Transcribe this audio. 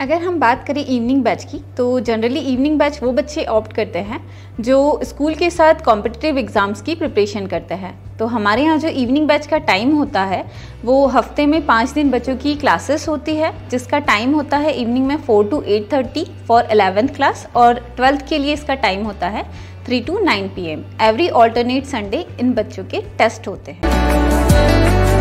अगर हम बात करें इवनिंग बैच की तो जनरली इवनिंग बैच वो बच्चे ऑप्ट करते हैं, जो स्कूल के साथ कॉम्पिटिटिव एग्ज़ाम्स की प्रिपरेशन करते हैं। तो हमारे यहाँ जो इवनिंग बैच का टाइम होता है, वो हफ़्ते में पाँच दिन बच्चों की क्लासेस होती है, जिसका टाइम होता है इवनिंग में four to eight thirty for eleventh class और ट्वेल्थ के लिए इसका टाइम होता है three to nine P M every alternate Sunday इन बच्चों के टेस्ट होते हैं।